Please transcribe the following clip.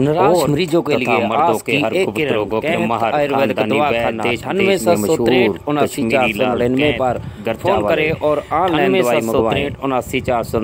निराश मरीजों के लिए मर्दों के हर एक रोगों के कैंप दवाखाना वैद्य सात सौ तिरसठ उनासी चार सौ नड़िन्नवे पर फ़ोन करें और ऑनलाइन दवाई मंगवाएँ। उनासी चार सौ